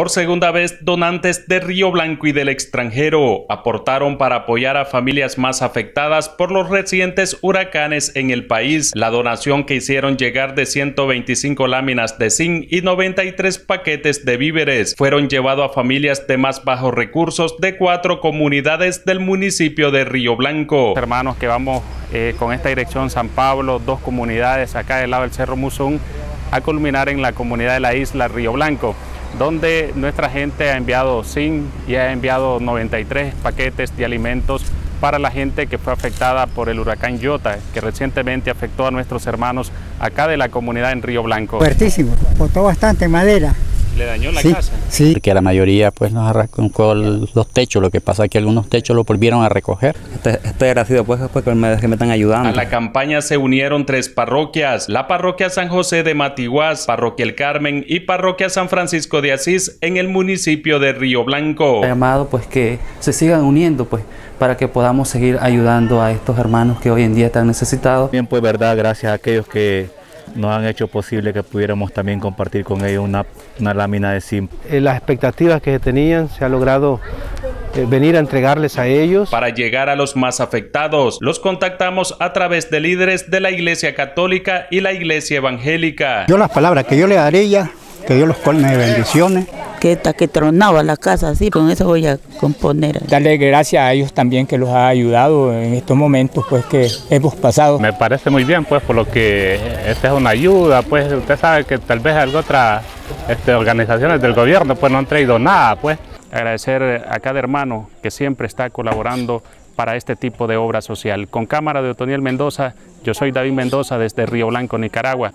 Por segunda vez, donantes de Río Blanco y del extranjero aportaron para apoyar a familias más afectadas por los recientes huracanes en el país. La donación que hicieron llegar de 125 láminas de zinc y 93 paquetes de víveres fueron llevados a familias de más bajos recursos de cuatro comunidades del municipio de Río Blanco. Hermanos que vamos eh, con esta dirección San Pablo, dos comunidades acá del lado del Cerro Musún, a culminar en la comunidad de la isla Río Blanco donde nuestra gente ha enviado zinc y ha enviado 93 paquetes de alimentos para la gente que fue afectada por el huracán Yota, que recientemente afectó a nuestros hermanos acá de la comunidad en Río Blanco. Fuertísimo, botó bastante madera. ¿Le dañó la sí, casa? Sí. Porque la mayoría pues nos arrancó los techos, lo que pasa es que algunos techos lo volvieron a recoger. Estoy, estoy agradecido pues, pues que, me, que me están ayudando. A la campaña se unieron tres parroquias, la parroquia San José de Matiguás, parroquia El Carmen y parroquia San Francisco de Asís en el municipio de Río Blanco. He llamado pues que se sigan uniendo pues para que podamos seguir ayudando a estos hermanos que hoy en día están necesitados. Bien pues verdad, gracias a aquellos que nos han hecho posible que pudiéramos también compartir con ellos una, una lámina de zinc. Eh, las expectativas que tenían se ha logrado eh, venir a entregarles a ellos. Para llegar a los más afectados, los contactamos a través de líderes de la Iglesia Católica y la Iglesia Evangélica. Yo las palabras que yo le daré ya, que Dios los colme de bendiciones. Que, que tronaba la casa así, con eso voy a componer. Darle gracias a ellos también que los ha ayudado en estos momentos pues que hemos pasado. Me parece muy bien pues por lo que esta es una ayuda, pues usted sabe que tal vez algunas otras este, organizaciones del gobierno pues no han traído nada pues. Agradecer a cada hermano que siempre está colaborando para este tipo de obra social. Con cámara de Otoniel Mendoza, yo soy David Mendoza desde Río Blanco, Nicaragua.